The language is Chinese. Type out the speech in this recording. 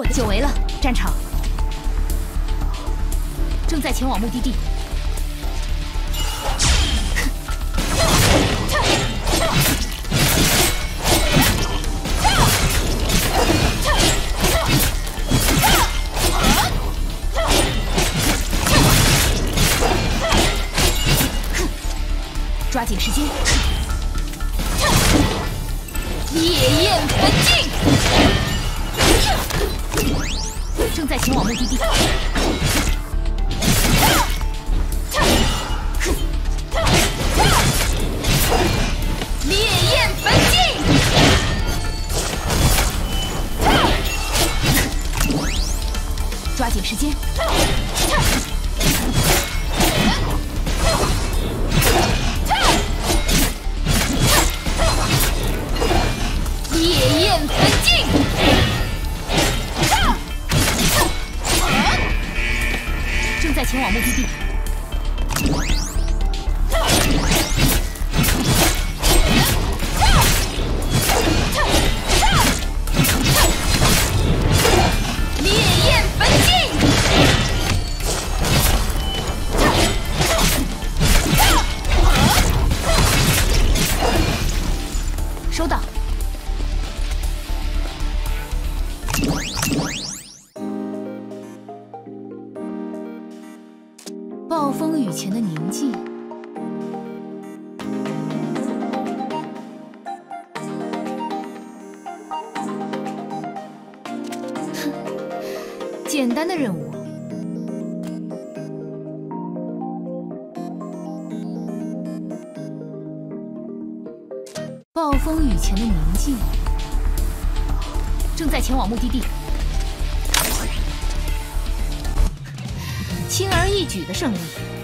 我久违了，战场正在前往目的地。抓紧时间，烈焰焚尽，正在前往目的地。烈焰焚尽，抓紧时间。前往目的地。暴风雨前的宁静。哼，简单的任务。暴风雨前的宁静。正在前往目的地。轻而易举的胜利。